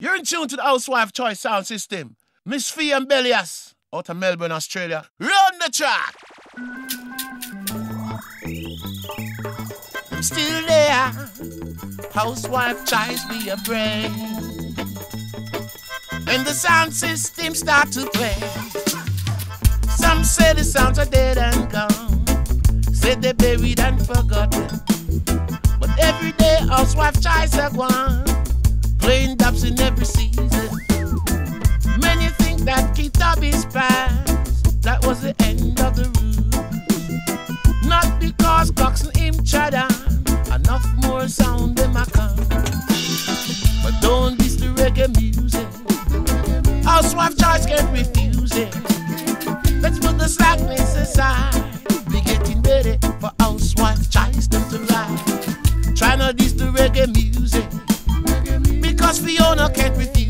You're in tune to the Housewife Choice Sound System. Miss Fee and Bellias out of Melbourne, Australia. Run the track! I'm still there. Housewife choice be a brain. And the sound system start to play. Some say the sounds are dead and gone. Say they're buried and forgotten. But every day housewife choice are gone. Playing dubs in every season. Many think that Keith is past. That was the end of the road. Not because Cox and him on. Enough more sound in my come. But don't diss the reggae music. Housewife choice can't refuse it. Let's put the slackness aside. Cause Fiona can't refuse.